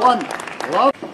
one, love.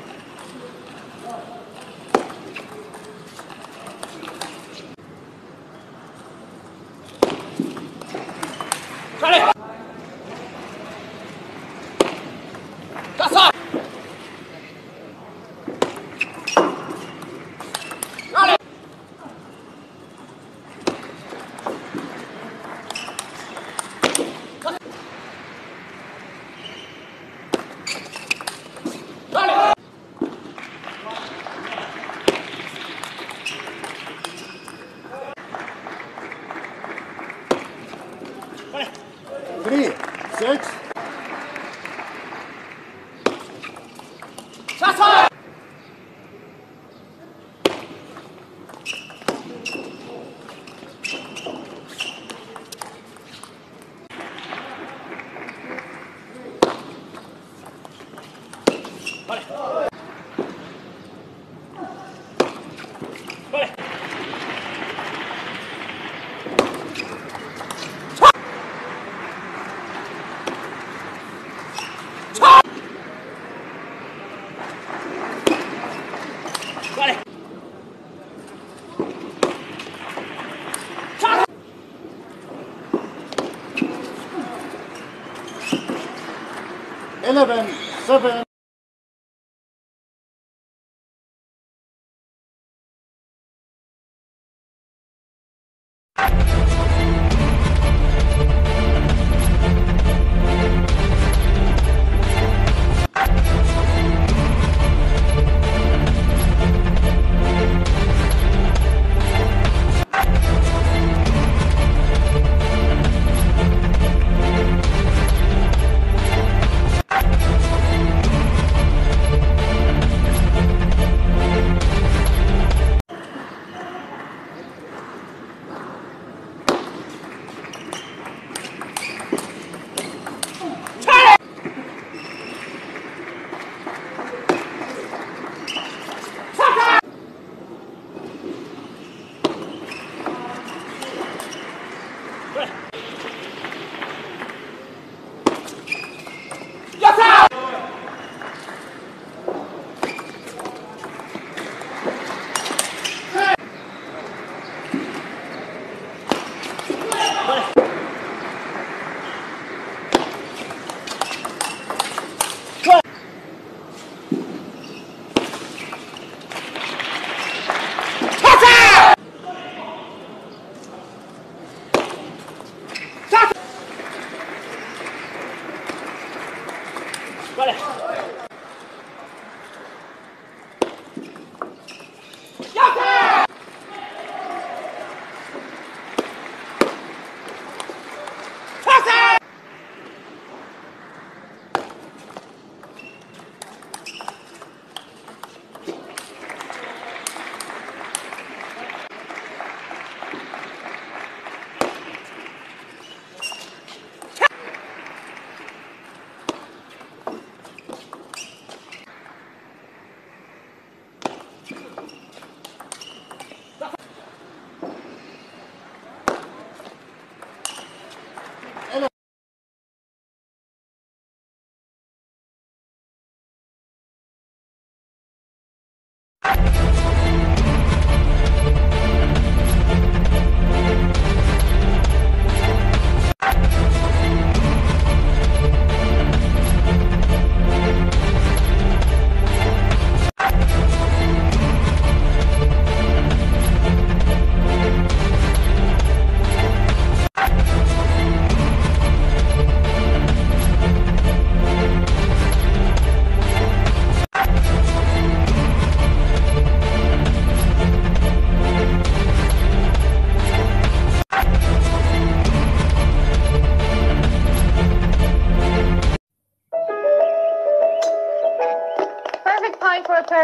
Eleven, seven.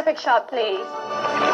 Perfect shot, please.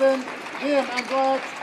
Yeah. I'm glad